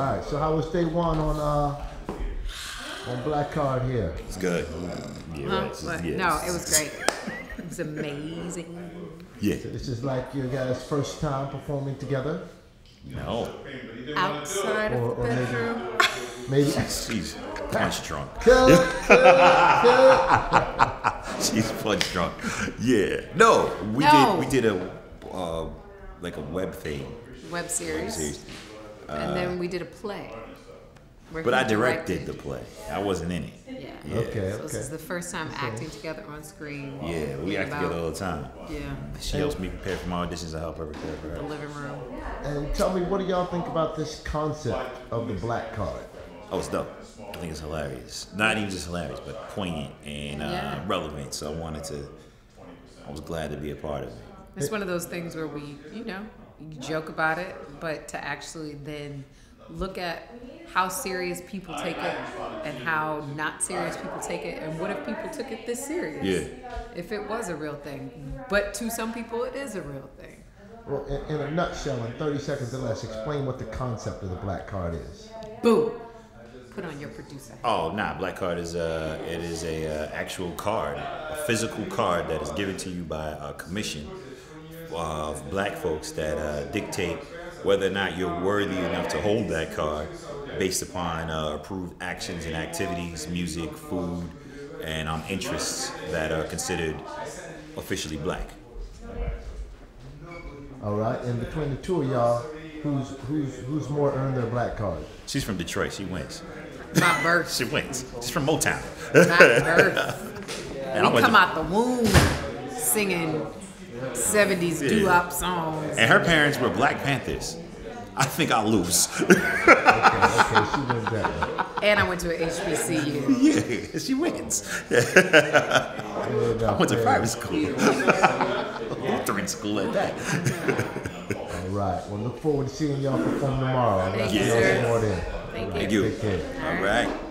right. So how was day one on uh on Black Card here? It's good. Yeah, Huh? It's- What? yeah, No, it was great. It was amazing. Yeah. This is like your guys' first time performing together. No. Outside Or- of or the maybe- bedroom. Maybe She's punch drunk. kill it, kill it, kill it. She's punch drunk. Yeah. No, we No. did. We did a uh, like a web thing. Web series. series. And then we did a play. where But I directed the play. I wasn't in it. Yeah. Yeah. Okay, So this is the first time acting together on screen. Yeah, we in act together all the time. Yeah. She helps me prepare for my auditions. I help her prepare for The living room. And tell me, what do y'all think about this concept of the Black Card? Oh, it's dope. I think it's hilarious. Not even just hilarious, but poignant and uh, Yeah. relevant. So I wanted to. I was glad to be a part of it. It's one of those things where we, you know, you joke about it, but to actually then look at how serious people take it and how not serious people take it, and what if people took it this serious? Yeah. If it was a real thing, but to some people it is a real thing. Well, in, in a nutshell, in 30 seconds or less, explain what the concept of the Black Card is. Boom. Put on your producer. hat. Oh, nah. Black card is a it is a uh, actual card, a physical card that is given to you by a commission of black folks that uh, dictate whether or not you're worthy enough to hold that card based upon uh, approved actions and activities, music, food, and um, interests that are considered officially black. All right, and between the two of y'all, who's who's who's more earned their Black Card? She's from Detroit. She wins. Not birth. She wins. She's from Motown. Not birth. And I we went come to- out the womb singing 70s Yeah. doo-wop songs. And her parents were Black Panthers. I think I'll lose. Okay, okay, she wins that one. And I went to a HBCU. yeah, she wins. I went to private school. Lutheran school at that. All right, well, look forward to seeing y'all perform tomorrow. Thank you, Y'all sir. some more then. Thank you. Thank you. Take care. All right.